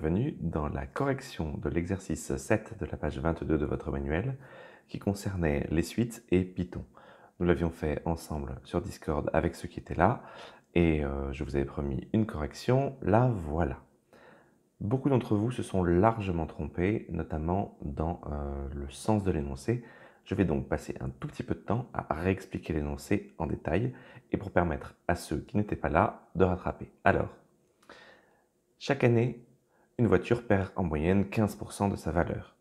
Bienvenue dans la correction de l'exercice 7 de la page 22 de votre manuel qui concernait les suites et Python. Nous l'avions fait ensemble sur Discord avec ceux qui étaient là et euh, je vous avais promis une correction, la voilà. Beaucoup d'entre vous se sont largement trompés, notamment dans euh, le sens de l'énoncé. Je vais donc passer un tout petit peu de temps à réexpliquer l'énoncé en détail et pour permettre à ceux qui n'étaient pas là de rattraper. Alors, chaque année, une voiture perd en moyenne 15% de sa valeur.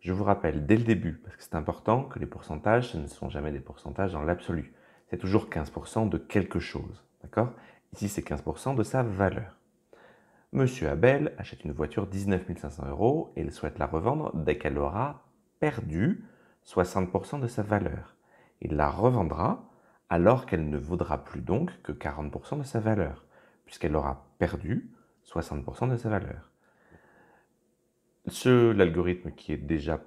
Je vous rappelle dès le début, parce que c'est important, que les pourcentages, ce ne sont jamais des pourcentages dans l'absolu. C'est toujours 15% de quelque chose. D'accord? Ici, c'est 15% de sa valeur. Monsieur Abel achète une voiture 19 500 euros et il souhaite la revendre dès qu'elle aura perdu 60% de sa valeur. Il la revendra alors qu'elle ne vaudra plus donc que 40% de sa valeur, puisqu'elle aura perdu 60% de sa valeur. Ce, l'algorithme qui est déjà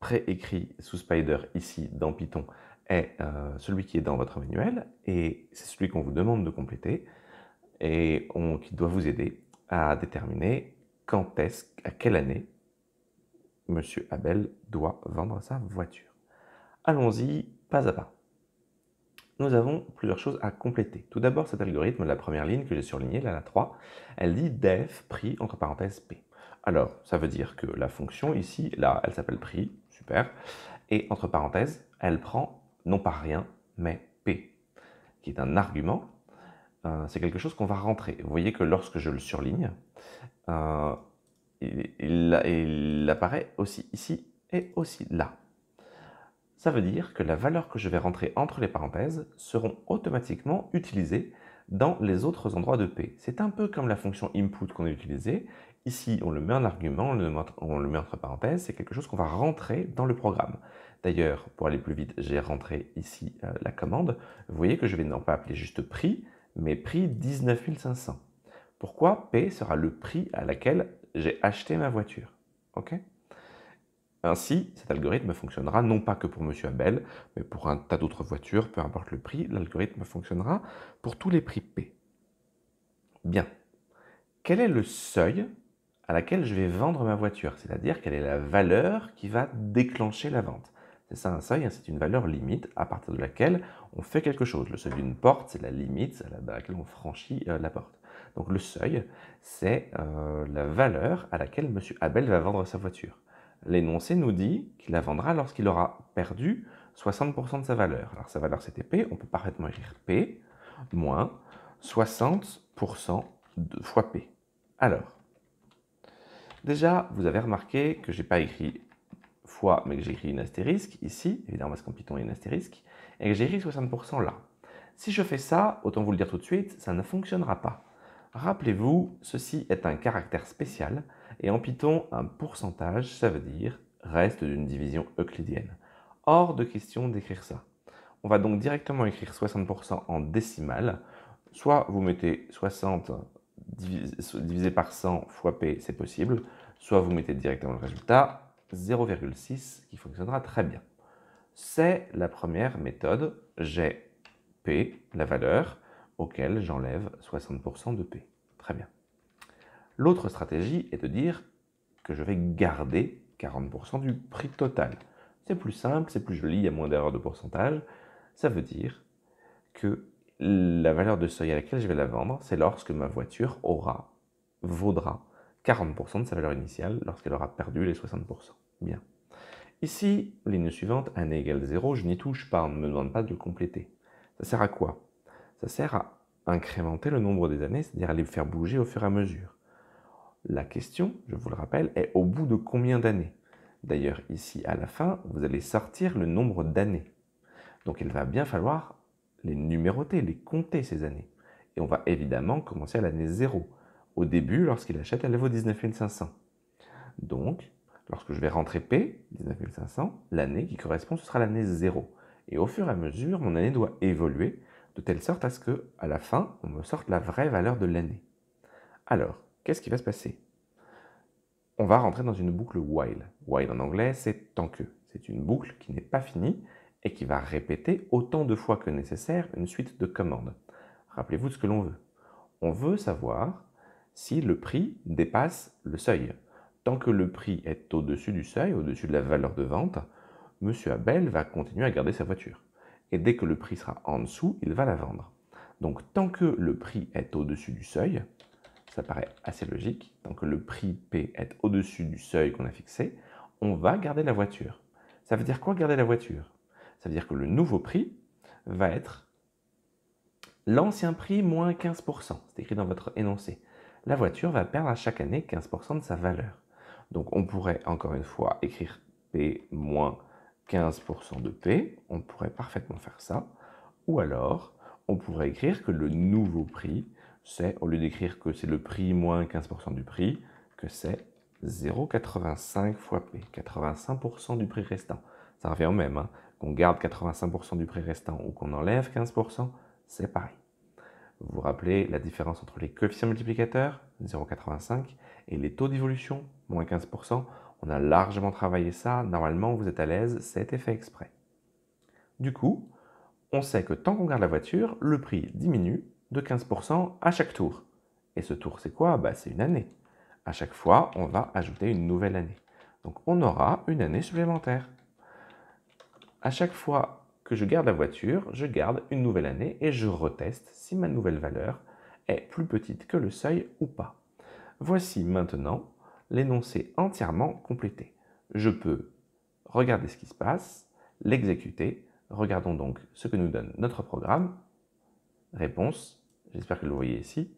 préécrit sous Spider ici dans Python est euh, celui qui est dans votre manuel et c'est celui qu'on vous demande de compléter et qui doit vous aider à déterminer quand est-ce, à quelle année Monsieur Abel doit vendre sa voiture. Allons-y pas à pas nous avons plusieurs choses à compléter. Tout d'abord, cet algorithme, la première ligne que j'ai surlignée, là, la 3, elle dit def prix entre parenthèses p. Alors, ça veut dire que la fonction ici, là, elle s'appelle prix, super, et entre parenthèses, elle prend non pas rien, mais p, qui est un argument. Euh, c'est quelque chose qu'on va rentrer. Vous voyez que lorsque je le surligne, euh, il apparaît aussi ici et aussi là ça veut dire que la valeur que je vais rentrer entre les parenthèses seront automatiquement utilisées dans les autres endroits de P. C'est un peu comme la fonction input qu'on a utilisée. Ici, on le met en argument, on le met entre parenthèses, c'est quelque chose qu'on va rentrer dans le programme. D'ailleurs, pour aller plus vite, j'ai rentré ici euh, la commande. Vous voyez que je vais non pas appeler juste prix, mais prix 19 500. Pourquoi P sera le prix à laquelle j'ai acheté ma voiture? Ainsi, cet algorithme fonctionnera non pas que pour Monsieur Abel, mais pour un tas d'autres voitures, peu importe le prix, l'algorithme fonctionnera pour tous les prix P. Bien. Quel est le seuil à laquelle je vais vendre ma voiture? C'est-à-dire quelle est la valeur qui va déclencher la vente C'est ça un seuil, hein, c'est une valeur limite à partir de laquelle on fait quelque chose. Le seuil d'une porte, c'est la limite à laquelle on franchit euh, la porte. Donc le seuil, c'est euh, la valeur à laquelle Monsieur Abel va vendre sa voiture l'énoncé nous dit qu'il la vendra lorsqu'il aura perdu 60% de sa valeur. Alors sa valeur c'était P, on peut parfaitement écrire P moins 60% de fois P. Alors, déjà, vous avez remarqué que je n'ai pas écrit fois, mais que j'ai écrit une astérisque ici, évidemment parce qu'en Python il y a une astérisque, et que j'ai écrit 60% là. Si je fais ça, autant vous le dire tout de suite, ça ne fonctionnera pas. Rappelez-vous, ceci est un caractère spécial, et en Python, un pourcentage, ça veut dire reste d'une division euclidienne. Hors de question d'écrire ça. On va donc directement écrire 60% en décimale. Soit vous mettez 60 divisé par 100 fois P, c'est possible. Soit vous mettez directement le résultat, 0,6, qui fonctionnera très bien. C'est la première méthode. J'ai P, la valeur, auquel j'enlève 60% de P. Très bien. L'autre stratégie est de dire que je vais garder 40% du prix total. C'est plus simple, c'est plus joli, il y a moins d'erreurs de pourcentage. Ça veut dire que la valeur de seuil à laquelle je vais la vendre, c'est lorsque ma voiture aura, vaudra 40% de sa valeur initiale lorsqu'elle aura perdu les 60%. Bien. Ici, ligne suivante, année égale 0, je n'y touche pas, on ne me demande pas de le compléter. Ça sert à quoi? Ça sert à incrémenter le nombre des années, c'est-à-dire à les faire bouger au fur et à mesure. La question, je vous le rappelle, est au bout de combien d'années? D'ailleurs, ici, à la fin, vous allez sortir le nombre d'années. Donc il va bien falloir les numéroter, les compter ces années. Et on va évidemment commencer à l'année 0. Au début, lorsqu'il achète, elle vaut 19 500. Donc, lorsque je vais rentrer P, 19 500, l'année qui correspond, ce sera l'année 0. Et au fur et à mesure, mon année doit évoluer de telle sorte à ce que, à la fin, on me sorte la vraie valeur de l'année. Alors, qu'est-ce qui va se passer? On va rentrer dans une boucle while. While en anglais, c'est tant que. C'est une boucle qui n'est pas finie et qui va répéter autant de fois que nécessaire une suite de commandes. Rappelez-vous de ce que l'on veut. On veut savoir si le prix dépasse le seuil. Tant que le prix est au-dessus du seuil, au-dessus de la valeur de vente, M. Abel va continuer à garder sa voiture. Et dès que le prix sera en dessous, il va la vendre. Donc tant que le prix est au-dessus du seuil, ça paraît assez logique, tant que le prix P est au-dessus du seuil qu'on a fixé, on va garder la voiture. Ça veut dire quoi garder la voiture? Ça veut dire que le nouveau prix va être l'ancien prix moins 15%. C'est écrit dans votre énoncé. La voiture va perdre à chaque année 15% de sa valeur. Donc on pourrait encore une fois écrire P moins 15% de P. On pourrait parfaitement faire ça. Ou alors, on pourrait écrire que le nouveau prix, c'est, au lieu d'écrire que c'est le prix moins 15% du prix, que c'est 0,85 fois P, 85% du prix restant. Ça revient au même, hein. qu'on garde 85% du prix restant ou qu'on enlève 15%, c'est pareil. Vous vous rappelez la différence entre les coefficients multiplicateurs, 0,85, et les taux d'évolution, moins 15%. On a largement travaillé ça, normalement vous êtes à l'aise, c'est fait exprès. Du coup, on sait que tant qu'on garde la voiture, le prix diminue de 15% à chaque tour. Et ce tour, c'est quoi? Bah, C'est une année. À chaque fois, on va ajouter une nouvelle année. Donc on aura une année supplémentaire. À chaque fois que je garde la voiture, je garde une nouvelle année et je reteste si ma nouvelle valeur est plus petite que le seuil ou pas. Voici maintenant l'énoncé entièrement complété. Je peux regarder ce qui se passe, l'exécuter. Regardons donc ce que nous donne notre programme. Réponse, j'espère que vous le voyez ici,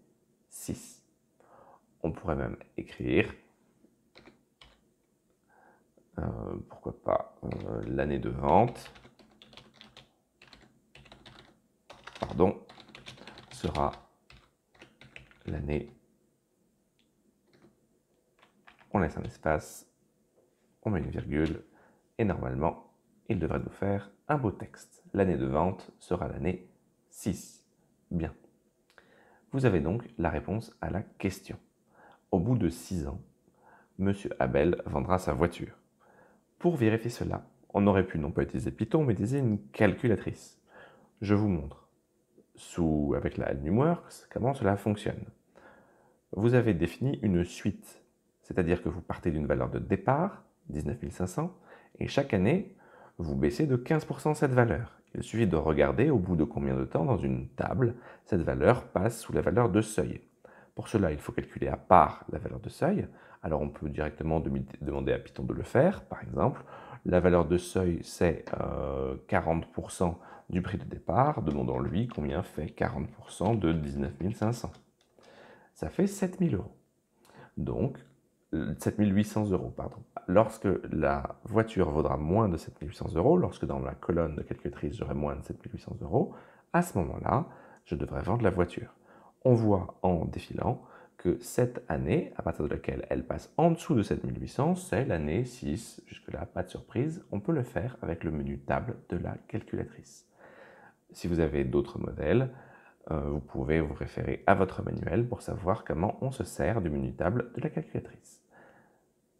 6. On pourrait même écrire, euh, pourquoi pas, euh, l'année de vente, pardon, sera l'année on laisse un espace, on met une virgule, et normalement, il devrait nous faire un beau texte. L'année de vente sera l'année 6. Bien. Vous avez donc la réponse à la question. Au bout de 6 ans, M. Abel vendra sa voiture. Pour vérifier cela, on aurait pu non pas utiliser Python, mais utiliser une calculatrice. Je vous montre, sous, avec la NumWorks, comment cela fonctionne. Vous avez défini une suite c'est-à-dire que vous partez d'une valeur de départ, 19 500, et chaque année, vous baissez de 15% cette valeur. Il suffit de regarder au bout de combien de temps dans une table cette valeur passe sous la valeur de seuil. Pour cela, il faut calculer à part la valeur de seuil. Alors on peut directement demander à Python de le faire. Par exemple, la valeur de seuil, c'est 40% euh, du prix de départ. Demandons-lui combien fait 40% de 19 500. Ça fait 7000 euros. Donc, 7800 euros, pardon. Lorsque la voiture vaudra moins de 7800 euros, lorsque dans la colonne de calculatrice j'aurai moins de 7800 euros, à ce moment-là, je devrais vendre la voiture. On voit en défilant que cette année, à partir de laquelle elle passe en dessous de 7800, c'est l'année 6. Jusque-là, pas de surprise, on peut le faire avec le menu table de la calculatrice. Si vous avez d'autres modèles, vous pouvez vous référer à votre manuel pour savoir comment on se sert du menu table de la calculatrice.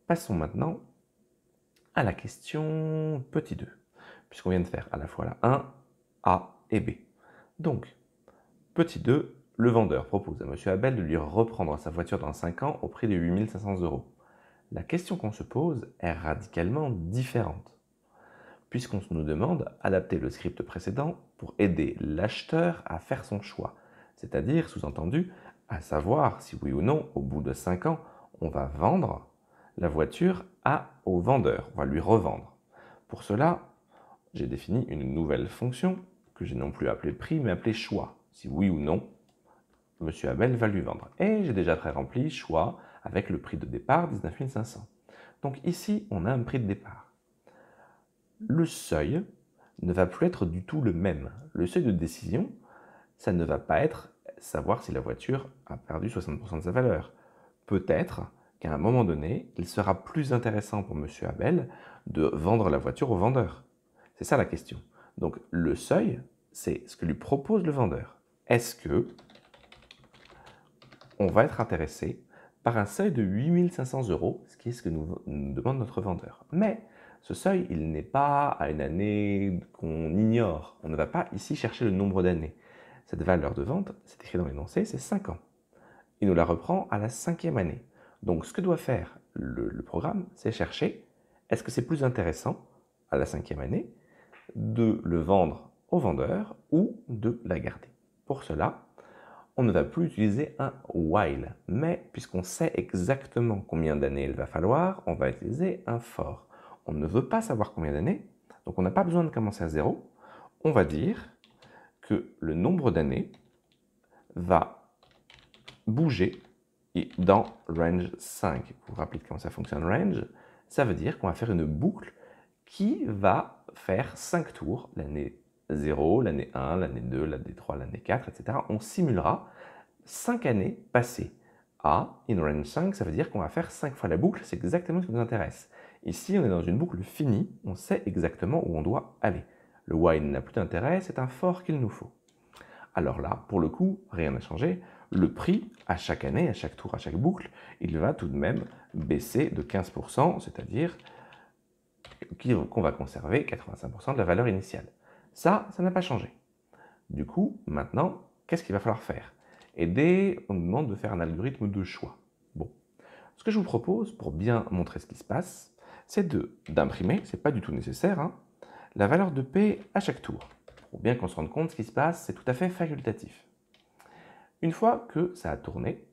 Passons maintenant à la question petit 2, puisqu'on vient de faire à la fois la 1, A et B. Donc, petit 2, le vendeur propose à M. Abel de lui reprendre sa voiture dans 5 ans au prix de 8500 euros. La question qu'on se pose est radicalement différente puisqu'on nous demande d'adapter le script précédent pour aider l'acheteur à faire son choix, c'est-à-dire, sous-entendu, à savoir si oui ou non, au bout de 5 ans, on va vendre la voiture à, au vendeur, on va lui revendre. Pour cela, j'ai défini une nouvelle fonction que j'ai non plus appelée prix, mais appelée choix. Si oui ou non, M. Abel va lui vendre. Et j'ai déjà pré-rempli choix avec le prix de départ 19 500. Donc ici, on a un prix de départ le seuil ne va plus être du tout le même. Le seuil de décision, ça ne va pas être savoir si la voiture a perdu 60% de sa valeur. Peut-être qu'à un moment donné, il sera plus intéressant pour M. Abel de vendre la voiture au vendeur. C'est ça la question. Donc le seuil, c'est ce que lui propose le vendeur. Est-ce que on va être intéressé par un seuil de 8500 euros, ce qui est ce que nous demande notre vendeur? Mais ce seuil, il n'est pas à une année qu'on ignore. On ne va pas ici chercher le nombre d'années. Cette valeur de vente, c'est écrit dans l'énoncé, c'est 5 ans. il nous la reprend à la cinquième année. Donc ce que doit faire le, programme, c'est chercher est-ce que c'est plus intéressant à la cinquième année de le vendre au vendeur ou de la garder? Pour cela, on ne va plus utiliser un while, mais puisqu'on sait exactement combien d'années il va falloir, on va utiliser un for. On ne veut pas savoir combien d'années, donc on n'a pas besoin de commencer à zéro. On va dire que le nombre d'années va bouger dans range 5. Vous vous comment ça fonctionne range? Ça veut dire qu'on va faire une boucle qui va faire 5 tours l'année 0, l'année 1, l'année 2, l'année 3, l'année 4, etc. On simulera 5 années passées. A, in range 5, ça veut dire qu'on va faire 5 fois la boucle, c'est exactement ce qui nous intéresse. Ici, on est dans une boucle finie, on sait exactement où on doit aller. Le while n'a plus d'intérêt, c'est un for qu'il nous faut. Alors là, pour le coup, rien n'a changé. Le prix, à chaque année, à chaque tour, à chaque boucle, il va tout de même baisser de 15%, c'est-à-dire qu'on va conserver 85% de la valeur initiale. Ça, ça n'a pas changé. Du coup, maintenant, qu'est-ce qu'il va falloir faire? Et on nous demande de faire un algorithme de choix. Bon, ce que je vous propose, pour bien montrer ce qui se passe, c'est d'imprimer, c'est pas du tout nécessaire, hein, la valeur de P à chaque tour. Pour bien qu'on se rende compte ce qui se passe, c'est tout à fait facultatif. Une fois que ça a tourné,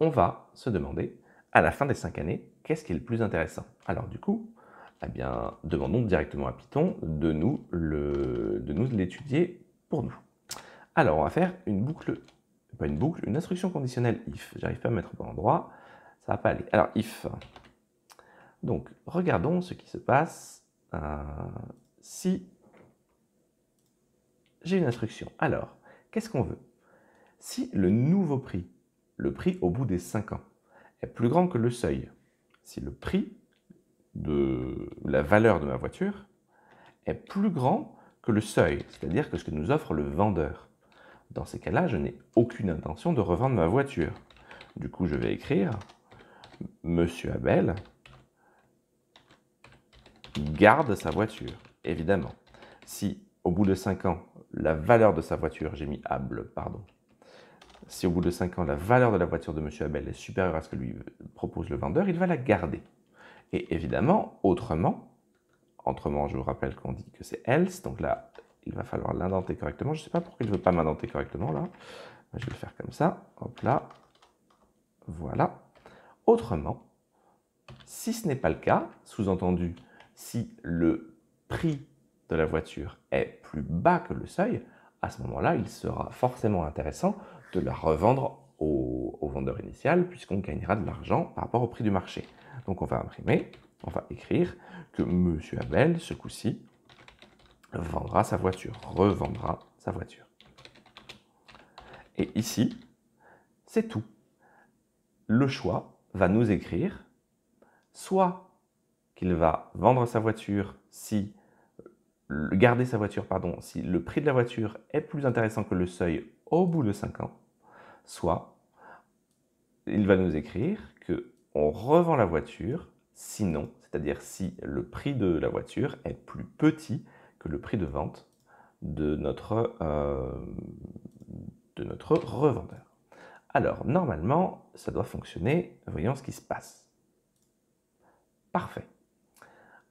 on va se demander, à la fin des cinq années, qu'est-ce qui est le plus intéressant? Alors du coup, eh bien, demandons directement à Python de nous l'étudier pour nous. Alors, on va faire une boucle, pas une boucle, une instruction conditionnelle if. J'arrive pas à me mettre au bon endroit, ça va pas aller. Alors, if. Donc, regardons ce qui se passe euh, si j'ai une instruction. Alors, qu'est-ce qu'on veut? Si le nouveau prix, le prix au bout des 5 ans, est plus grand que le seuil, si le prix de la valeur de ma voiture est plus grand que le seuil, c'est-à-dire que ce que nous offre le vendeur. Dans ces cas-là, je n'ai aucune intention de revendre ma voiture. Du coup, je vais écrire Monsieur Abel garde sa voiture, évidemment. Si au bout de 5 ans, la valeur de sa voiture, j'ai mis Abel, pardon, si au bout de 5 ans, la valeur de la voiture de Monsieur Abel est supérieure à ce que lui propose le vendeur, il va la garder. Et évidemment, autrement, autrement, je vous rappelle qu'on dit que c'est else, donc là, il va falloir l'indenter correctement. Je ne sais pas pourquoi il ne veut pas m'indenter correctement là. Je vais le faire comme ça. Hop là. Voilà. Autrement, si ce n'est pas le cas, sous-entendu, si le prix de la voiture est plus bas que le seuil, à ce moment-là, il sera forcément intéressant de la revendre au, vendeur initial, puisqu'on gagnera de l'argent par rapport au prix du marché. Donc on va imprimer, on va écrire que M. Abel, ce coup-ci, vendra sa voiture, revendra sa voiture. Et ici, c'est tout. Le choix va nous écrire soit qu'il va vendre sa voiture si garder sa voiture, si le prix de la voiture est plus intéressant que le seuil au bout de 5 ans, soit il va nous écrire que on revend la voiture, sinon, c'est-à-dire si le prix de la voiture est plus petit que le prix de vente de notre, euh, de notre revendeur. Alors, normalement, ça doit fonctionner. Voyons ce qui se passe. Parfait.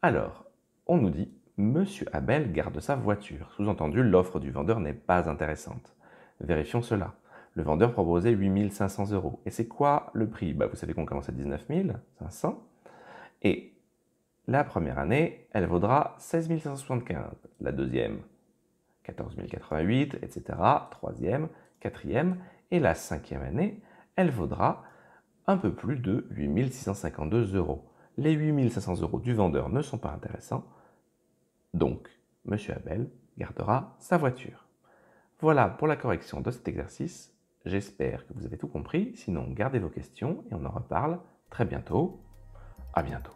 Alors, on nous dit, Monsieur Abel garde sa voiture. Sous-entendu, l'offre du vendeur n'est pas intéressante. Vérifions cela. Le vendeur proposait 8500 euros. Et c'est quoi le prix? Bah, Vous savez qu'on commence à 19 500. Et la première année, elle vaudra 16 575. La deuxième, 14 088, etc. Troisième, quatrième. Et la cinquième année, elle vaudra un peu plus de 8 652 euros. Les 8 500 euros du vendeur ne sont pas intéressants. Donc, M. Abel gardera sa voiture. Voilà pour la correction de cet exercice. J'espère que vous avez tout compris. Sinon, gardez vos questions et on en reparle très bientôt. À bientôt.